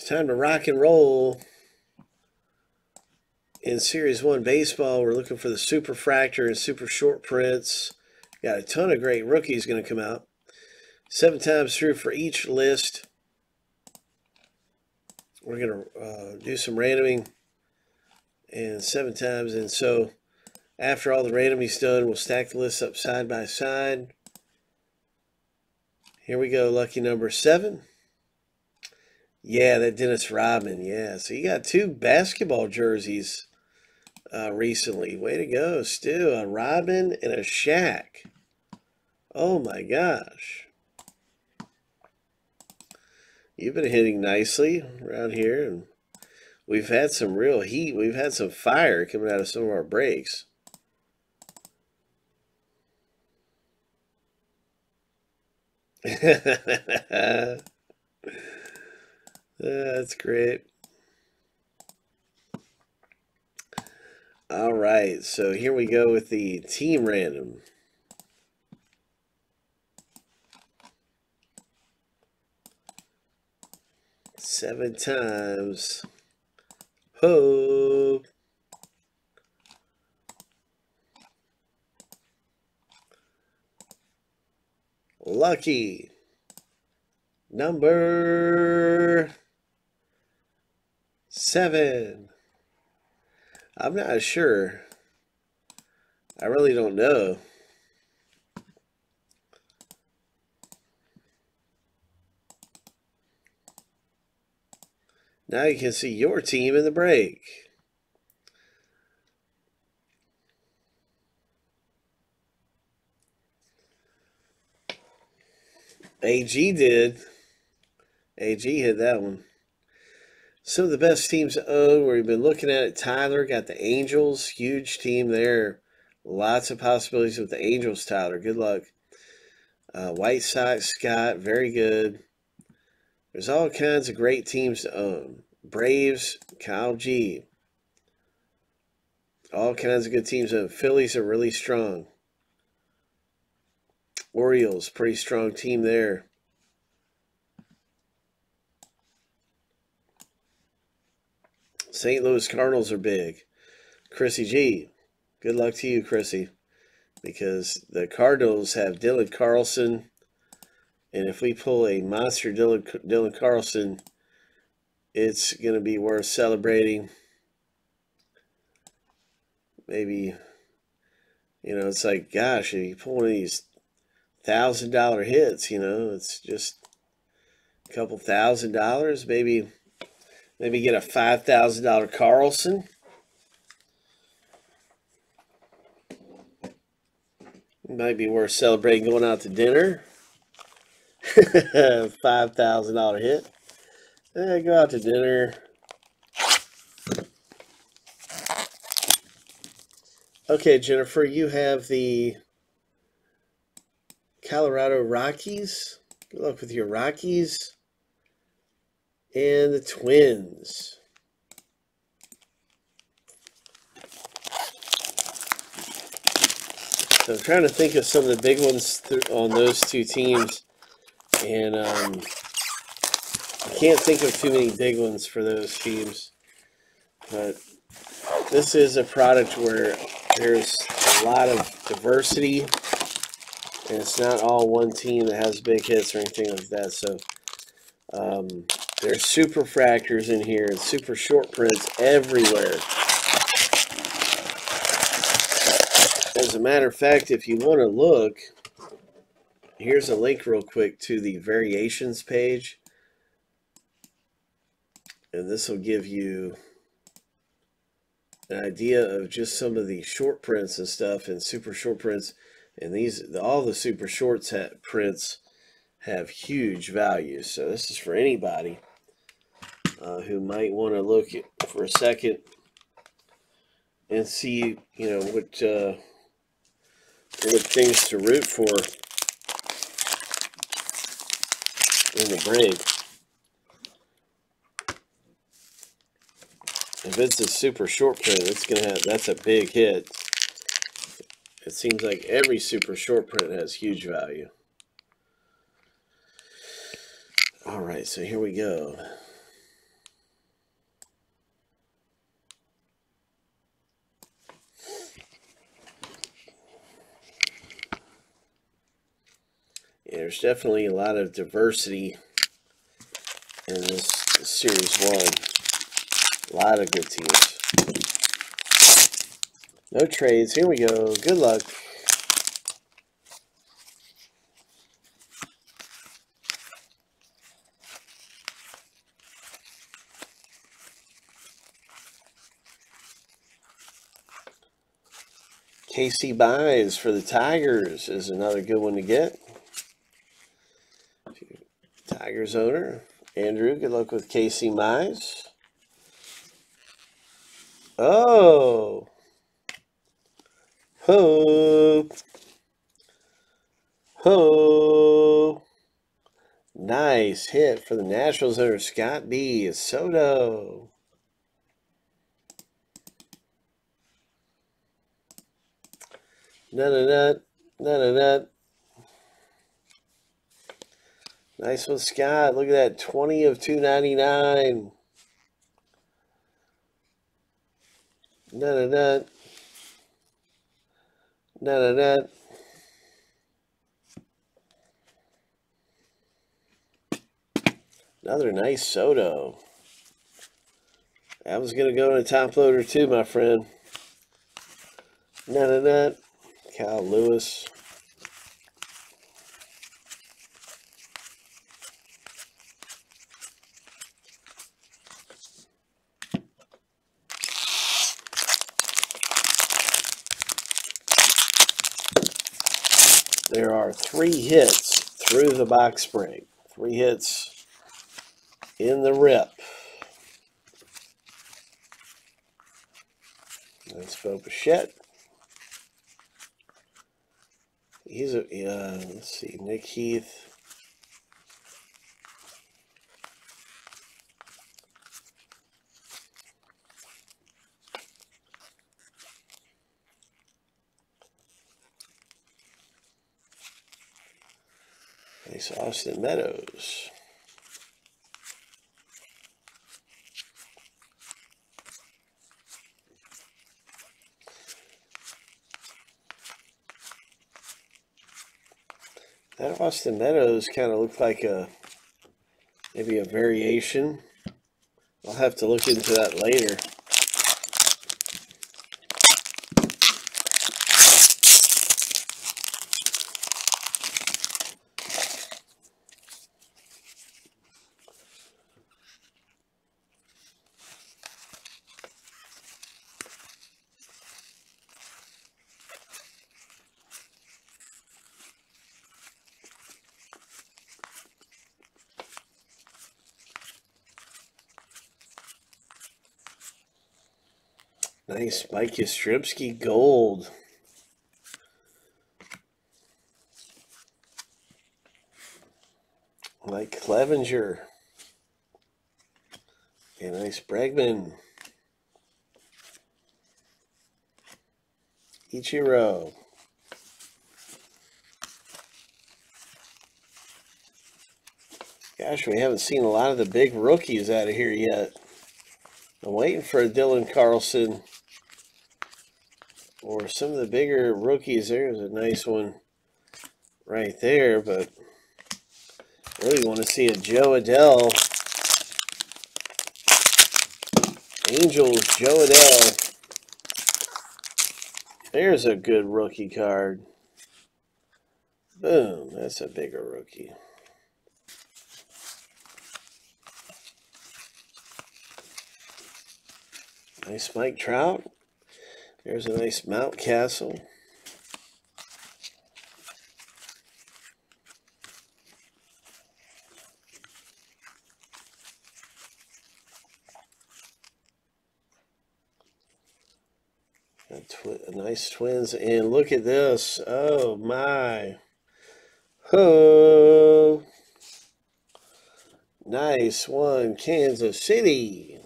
It's time to rock and roll. In Series 1 Baseball, we're looking for the Super Fractor and Super Short Prints. Got a ton of great rookies going to come out. Seven times through for each list. We're going to uh, do some randoming and seven times. And so after all the randoming's done, we'll stack the lists up side by side. Here we go, lucky number seven. Yeah, that Dennis Rodman. Yeah, so you got two basketball jerseys uh, recently. Way to go, Stu. A Rodman and a Shaq. Oh my gosh. You've been hitting nicely around here, and we've had some real heat. We've had some fire coming out of some of our breaks. That's great. All right, so here we go with the team random. Seven times. Hope. Lucky. Number seven. I'm not sure. I really don't know. Now you can see your team in the break. AG did. AG hit that one. Some of the best teams to own, where we've been looking at it. Tyler got the Angels, huge team there. Lots of possibilities with the Angels, Tyler. Good luck. Uh, White Sox, Scott, very good. There's all kinds of great teams to own. Braves, Kyle G. All kinds of good teams. And Phillies are really strong. Orioles, pretty strong team there. St. Louis Cardinals are big. Chrissy G, good luck to you, Chrissy, because the Cardinals have Dylan Carlson, and if we pull a monster Dylan, Dylan Carlson, it's going to be worth celebrating. Maybe, you know, it's like, gosh, if you pull one of these thousand dollar hits, you know, it's just a couple thousand dollars, maybe Maybe get a $5,000 Carlson. Might be worth celebrating going out to dinner. $5,000 hit. Yeah, go out to dinner. Okay, Jennifer, you have the Colorado Rockies. Good luck with your Rockies and the Twins. So I'm trying to think of some of the big ones on those two teams, and um, I can't think of too many big ones for those teams. But this is a product where there's a lot of diversity, and it's not all one team that has big hits or anything like that. So um, there's super fractors in here and super short prints everywhere. As a matter of fact, if you want to look, here's a link real quick to the variations page. And this will give you an idea of just some of the short prints and stuff and super short prints. And these, all the super shorts prints have huge values. So this is for anybody uh, who might want to look for a second and see, you know, what uh, what things to root for in the break. If it's a super short print, it's gonna have that's a big hit. It seems like every super short print has huge value. All right, so here we go. There's definitely a lot of diversity in this series one. A lot of good teams. No trades. Here we go. Good luck. Casey Mize for the Tigers is another good one to get. Tigers owner. Andrew, good luck with Casey Mize. Oh. Ho. Ho. Nice hit for the Nationals owner, Scott B. Soto. None of that. None of that. Nice one, Scott. Look at that. 20 of 299. None of that. None of that. Another nice Soto. That was going to go in a top loader too, my friend. None of that. Kyle Lewis. There are three hits through the box spring, Three hits in the rip. That's Bo Bichette. He's a, uh, let's see, Nick Heath. Nice Austin Meadows. That Austin Meadows kind of looked like a maybe a variation. I'll have to look into that later. Nice Mike Yastrzemski gold. Mike Clevinger. A nice Bregman. Ichiro. Gosh, we haven't seen a lot of the big rookies out of here yet. I'm waiting for Dylan Carlson or some of the bigger rookies. There's a nice one right there, but really want to see a Jo Adell. Angels, Jo Adell. There's a good rookie card. Boom, that's a bigger rookie. Nice Mike Trout. There's a nice Mountcastle. A, twi nice twins. And look at this. Oh my. Oh. Nice one, Kansas City.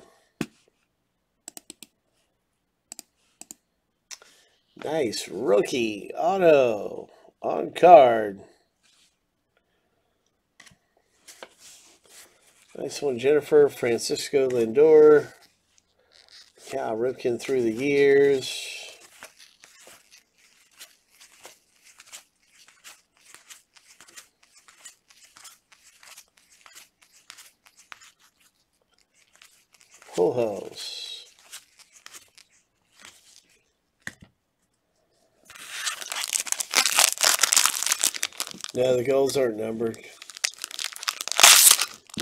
Nice rookie auto on card. Nice one, Jennifer. Francisco Lindor. Cal Ripken through the years. Pull holes. No, the goals aren't numbered.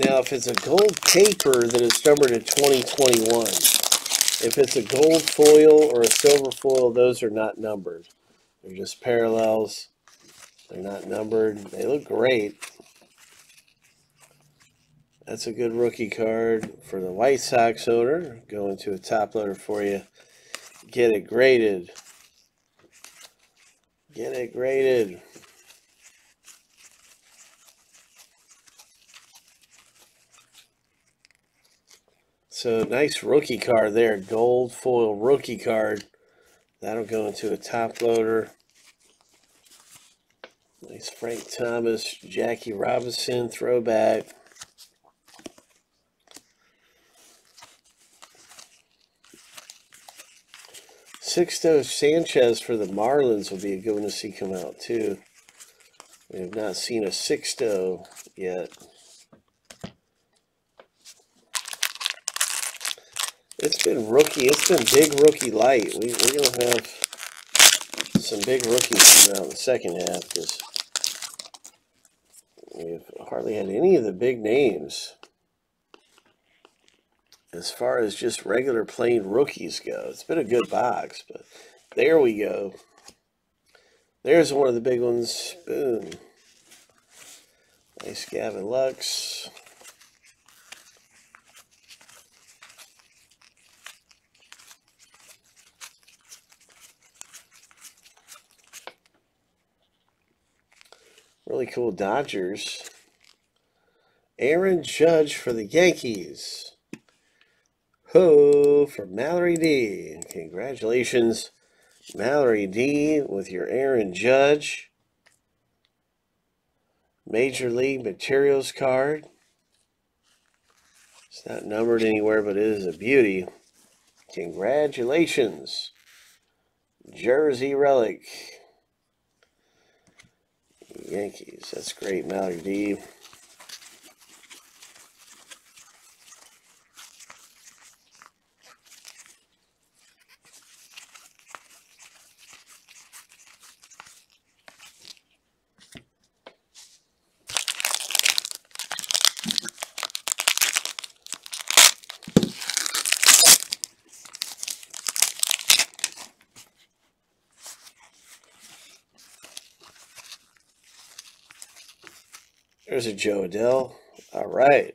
Now, if it's a gold paper, then it's numbered to 2021. If it's a gold foil or a silver foil, those are not numbered. They're just parallels. They're not numbered. They look great. That's a good rookie card for the White Sox owner. Going to a top loader for you. Get it graded. Get it graded. So nice rookie card there. Gold foil rookie card. That'll go into a top loader. Nice Frank Thomas, Jackie Robinson throwback. Sixto Sanchez for the Marlins will be a good one to see come out too. We have not seen a Sixto yet. It's been rookie. It's been big rookie light. We, we're going to have some big rookies come out in the second half because we've hardly had any of the big names as far as just regular plain rookies go. It's been a good box, but there we go. There's one of the big ones. Boom. Nice Gavin Lux. Really cool Dodgers. Aaron Judge for the Yankees. Ho for Mallory D. Congratulations, Mallory D, with your Aaron Judge. Major League Materials card. It's not numbered anywhere, but it is a beauty. Congratulations. Jersey Relic. Yankees. That's great, Mallory D. There's a Jo Adell. All right.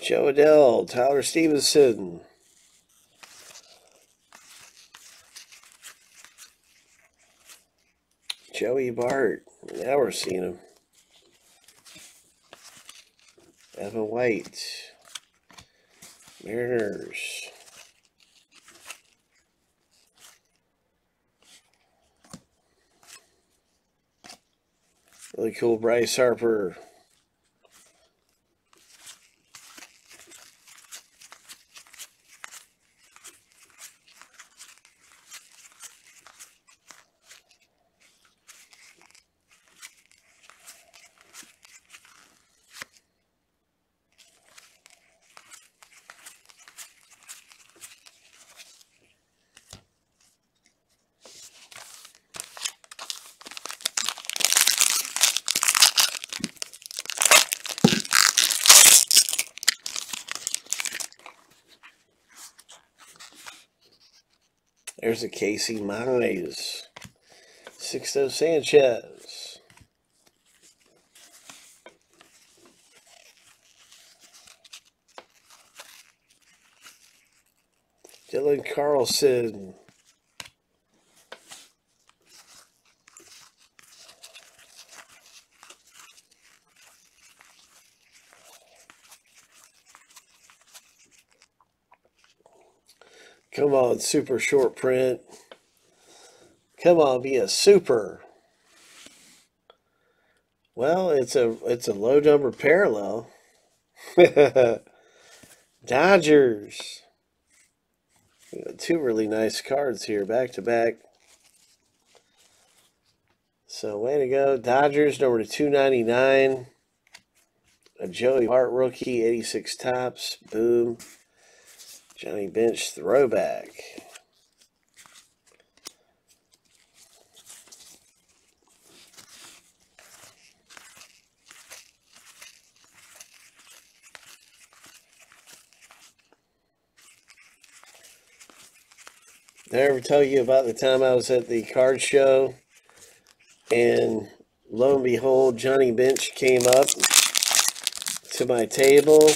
Jo Adell, Tyler Stephenson. Joey Bart. Now we're seeing him. Evan White. Mariners. Really cool Bryce Harper. There's a Casey Mize. Sixto Sanchez. Dylan Carlson. Come on, super short print. Come on, be a super. Well, it's a it's a low number parallel. Dodgers. two really nice cards here, back to back. So way to go, Dodgers number to two ninety nine. A Joey Hart rookie, eighty six Topps. Boom. Johnny Bench throwback. Did I ever tell you about the time I was at the card show and lo and behold, Johnny Bench came up to my table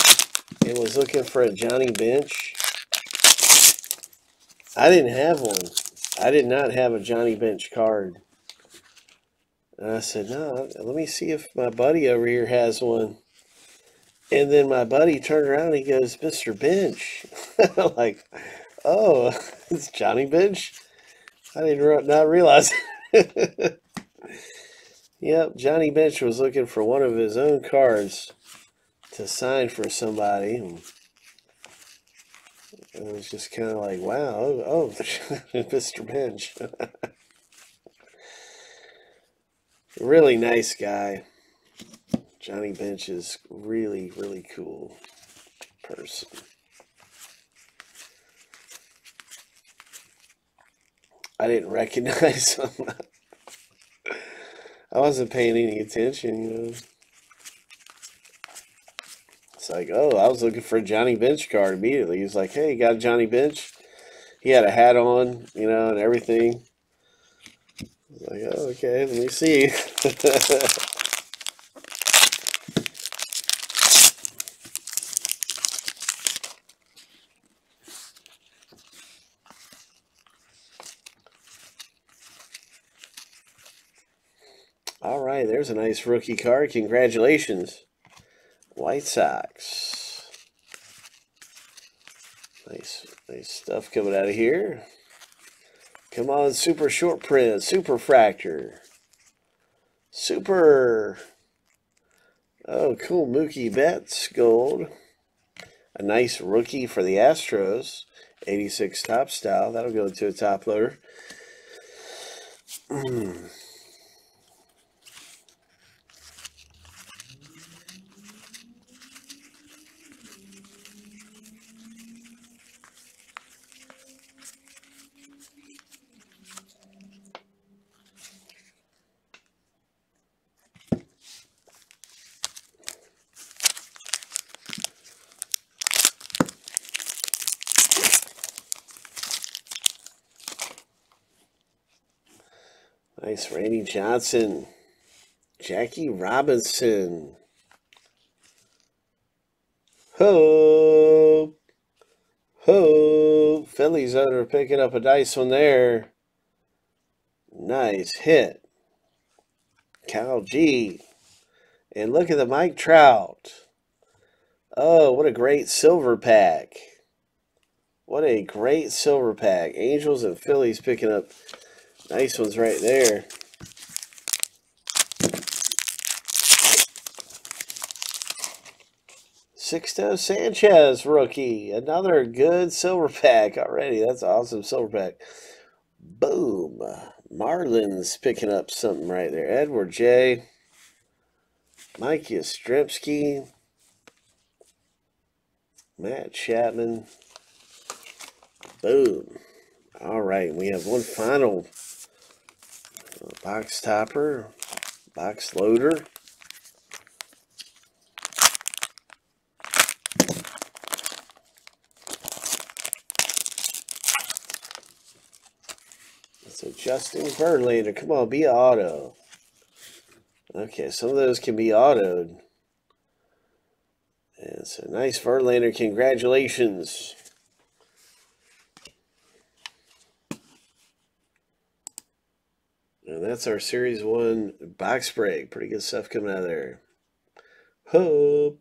and was looking for a Johnny Bench? I didn't have one. I did not have a Johnny Bench card. And I said, no, let me see if my buddy over here has one. And then my buddy turned around and he goes, Mr. Bench. like, oh, it's Johnny Bench? I didn't re- not realize. yep, Johnny Bench was looking for one of his own cards to sign for somebody. It was just kind of like, wow, oh, oh Mr. Bench. really nice guy. Johnny Bench is really, really cool person. I didn't recognize him. I wasn't paying any attention, you know. It's like, oh, I was looking for a Johnny Bench card immediately. He's like, hey, you got a Johnny Bench? He had a hat on, you know, and everything. I was like, oh, okay, let me see. All right, there's a nice rookie card. Congratulations. White Sox. Nice, nice stuff coming out of here. Come on, super short print, super fractor. Super. Oh, cool. Mookie Betts, gold. A nice rookie for the Astros. 86 top style. That'll go to a top loader. Nice Randy Johnson. Jackie Robinson. Ho! Ho! Phillies owner picking up a nice one there. Nice hit. Cal G. And look at the Mike Trout. Oh, what a great silver pack. What a great silver pack. Angels and Phillies picking up Nice ones right there. Sixto Sanchez rookie. Another good silver pack already. That's awesome silver pack. Boom. Marlins picking up something right there. Edward J. Mike Yastrzemski. Matt Chapman. Boom. All right, we have one final box topper, box loader. So Justin Verlander, come on, be auto. Okay, some of those can be autoed. And so nice Verlander, congratulations. And that's our Series 1 box break. Pretty good stuff coming out of there. Hope.